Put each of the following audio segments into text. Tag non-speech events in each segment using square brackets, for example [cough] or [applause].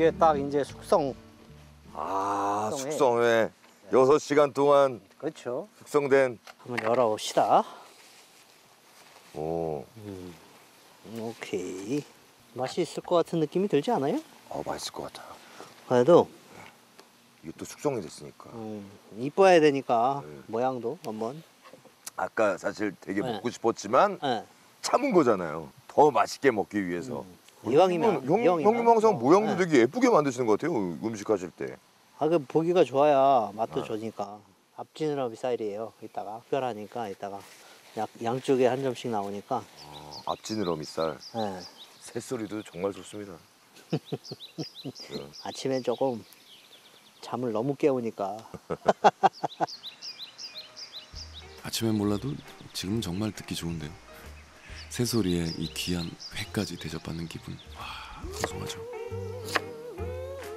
이게 딱 이제 숙성. 아 숙성회. 숙성회 여섯 시간 동안 그렇죠. 숙성된 한번 열어봅시다. 오, 오케이. 맛이 있을 것 같은 느낌이 들지 않아요? 어 맛있을 것 같아요. 그래도 이게 또 숙성이 됐으니까. 음, 이뻐야 되니까 네. 모양도 한번. 아까 사실 되게 네. 먹고 싶었지만 예. 참은 거잖아요. 더 맛있게 먹기 위해서. 이왕 이면 형, 이왕이면. 형님 항상 어, 모양도 네. 되게 예쁘게 만드시는 것 같아요. 음식 하실 때. 아, 그 보기가 좋아야 맛도 아. 좋으니까. 앞지느러미 스타일이에요. 이따가 특별하니까 이따가 양, 양쪽에 한 점씩 나오니까. 어, 앞지느러 미살. 예. 새소리도 정말 좋습니다. [laughs] 아침엔 조금 잠을 너무 깨우니까 [laughs] 아침엔 몰라도 지금 정말 듣기 좋은데요. 새소리에 이 귀한 회까지 대접받는 기분. 와, 소소하죠.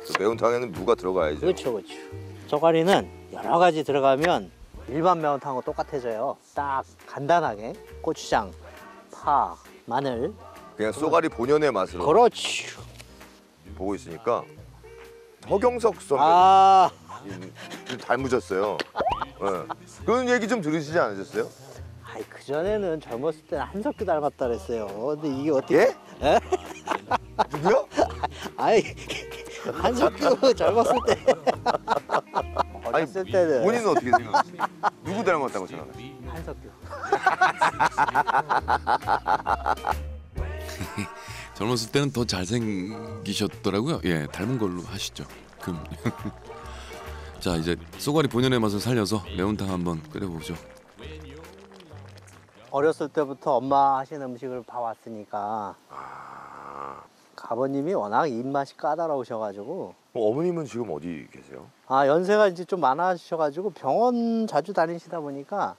또 매운탕에는 무가 들어가야죠. 그렇죠 그렇죠 소가리는 여러 가지 들어가면 일반 매운탕하고 똑같아져요 딱 간단하게 고추장 파 마늘 그냥 쏘가리 본연의 맛으로 그렇지 보고 있으니까 허경석 선배 아좀 닮으셨어요. 예. 그런 얘기 좀 들으시지 않으셨어요? 아이 그 전에는 젊었을 때는 한석규 닮았다 그랬어요 근데 이게 어떻게 예? 에? 누구요? [laughs] 아이 한석규 젊었을 때 [laughs] 어렸을 때는 본인은 어떻게 생각하세요? 누구 닮았다고 생각하세요? 한석규 [laughs] 젊었을 때는 더 잘생기셨더라고요. 예, 닮은 걸로 하시죠. 금. 자, 이제 쏘가리 본연의 맛을 살려서 매운탕 한번 끓여보죠. 어렸을 때부터 엄마 하시는 음식을 봐왔으니까 아버님이 워낙 입맛이 까다로우셔가지고. 어, 어머님은 지금 어디 계세요? 아 연세가 이제 좀 많아지셔가지고 병원 자주 다니시다 보니까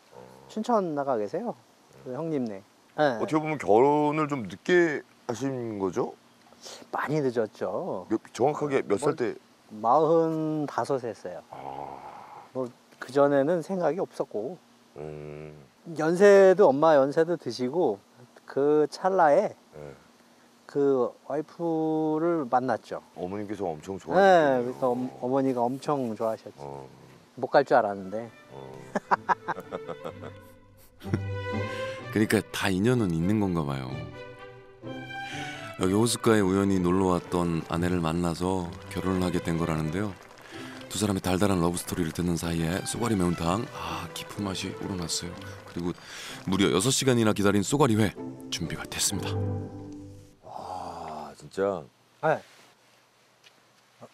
춘천 나가 계세요. 그 형님네. 네, 어떻게 보면 결혼을 좀 늦게 하신 거죠? 많이 늦었죠. 몇- 정확하게 몇 살 때? 마흔 다섯 했어요. 뭐 그전에는 생각이 없었고 음, 연세도 엄마 연세도 드시고 그 찰나에 네. 그 와이프를 만났죠 어머님께서 엄청 네, 좋아하셨군요. 그래서 엄, 어머니가 엄청 좋아하셨지. 어, 못 갈 줄 알았는데. 어. [laughs] 그러니까 다 인연은 있는 건가 봐요. 여기 호숫가에 우연히 놀러 왔던 아내를 만나서 결혼을 하게 된 거라는데요. 두 사람의 달달한 러브 스토리를 듣는 사이에 쏘가리 매운탕 아 깊은 맛이 우러났어요. 그리고 무려 6시간이나 기다린 쏘가리 회 준비가 됐습니다. 아 진짜 네.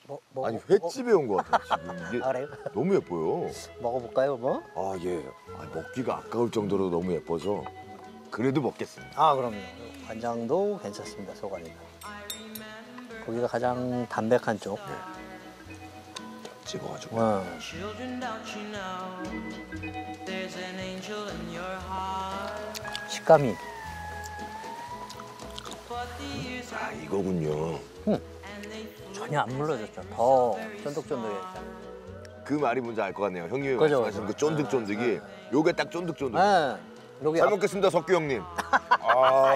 뭐, 뭐, 아니 횟집에 온 것 같아요 지금 이게 아, 그래요? 너무 예뻐요. 먹어볼까요, 뭐? 아 예. 아, 먹기가 아까울 정도로 너무 예뻐서 그래도 먹겠습니다. 아, 그럼요. 간장도 괜찮습니다, 소가리는. 고기가 가장 담백한 쪽. 찍어가지고. your heart? 식감이. 아 이거군요. 전혀 안 물러졌죠. 더 쫀득쫀득했죠. 그 말이 뭔지 알 것 같네요. 형님이 그죠, 말씀하신 그 그죠. 쫀득쫀득이 요게 딱 쫀득쫀득. 네. 여기 잘 앞- 먹겠습니다 석규 형님. [laughs] 아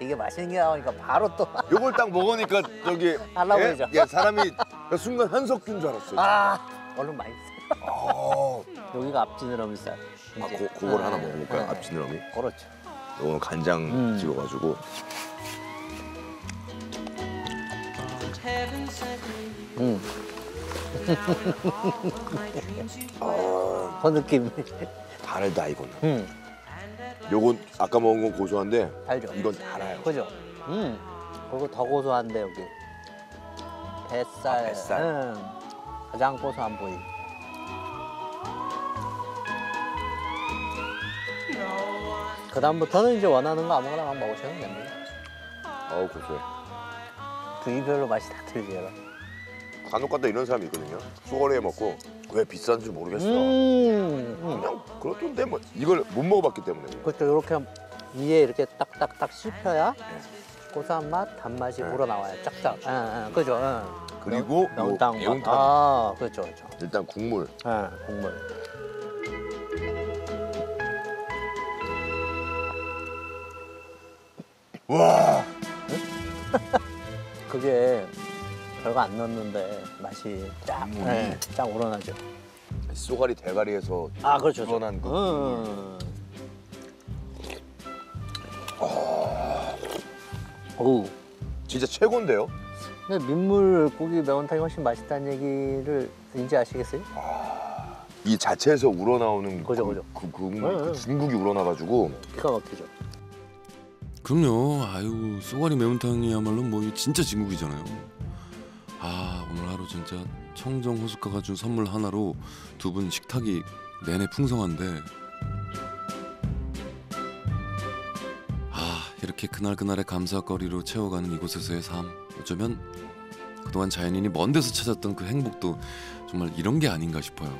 이게 맛있는 게 나오니까 바로 또. 요걸 딱 먹으니까 저기 [laughs] 달라 예? 보이죠? 예, 사람이 순간 한석규인 줄 알았어요. 아, 얼른 많이. 아, 여기가 앞지느러미 살. 아 이제. 고, 그걸 하나 네, 먹어볼까요? 네. 앞치느러미. 그렇죠. 요거는 간장 음. 찍어가지고. 음. you 그 느낌. 달다 이거는. 음. 요건 아까 먹은 건 고소한데 달죠. 이건 달아요. 그죠? 음. 그리고 더 고소한데 여기 뱃살. 아, 뱃살. 음. 가장 고소한 부위. 그 다음부터는 이제 원하는 거 아무거나 막 먹으셔도 됩니다. 아우 고소해. 부위별로 맛이 다 틀려요. 간혹가다 이런 사람이 있거든요. 소거리에 먹고 왜 비싼 줄 모르겠어. 음. 음. 그냥 그렇던데 뭐 이걸 못 먹어봤기 때문에. 그렇죠. 이렇게 위에 이렇게 딱딱딱 씹혀야 고소한 맛, 단맛이 네. 우러나와요. 짝짝. 예, 예, 그죠? 예. 그리고 요 명탕 맛. 매운탕. 아, 그렇죠, 그렇죠. 일단 국물. 예, 국물. 와. [laughs] 그게 별거 안 넣었는데 맛이 쫙, 국물이. 네, 쫙 우러나죠. 쏘가리 대가리에서 아 그렇죠. 우러난 그 음. 오. 진짜 최고인데요? 근데 민물 고기 매운탕이 훨씬 맛있다는 얘기를 이제 아시겠어요? 이 자체에서 우러나오는 그죠, 그, 그죠. 그, 그, 네, 그 네. 진국이 우러나가지고 기가 막히죠. 그럼요. 아유 쏘가리 매운탕이야말로 뭐 진짜 진국이잖아요. 아 오늘 하루 진짜 청정 호숫가가 준 선물 하나로 두 분 식탁이 내내 풍성한데 이렇게 그날 그날의 감사거리로 채워가는 이곳에서의 삶 어쩌면 그동안 자연인이 먼 데서 찾았던 그 행복도 정말 이런 게 아닌가 싶어요.